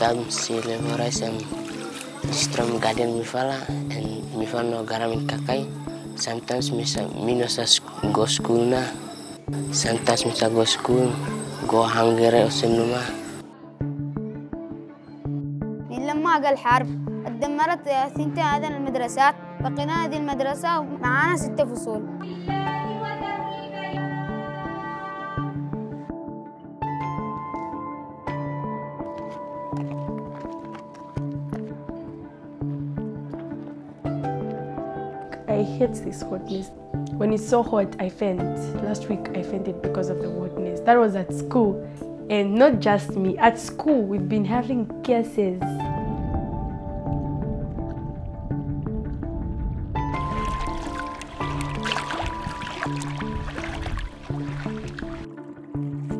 Tam si levora sem strom garden mi fala and mi fano garamin kakai. Sometimes misa minosa go school na. Sometimes misa go school go hangere osenuma. من لما جاء الحرب اتدمرت ثنتين هذه المدرسات بقينا هذه المدرسة معانا ست فصول I hate this hotness. When it's so hot, I faint. Last week, I fainted because of the hotness. That was at school. And not just me, at school, we've been having cases.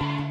thank you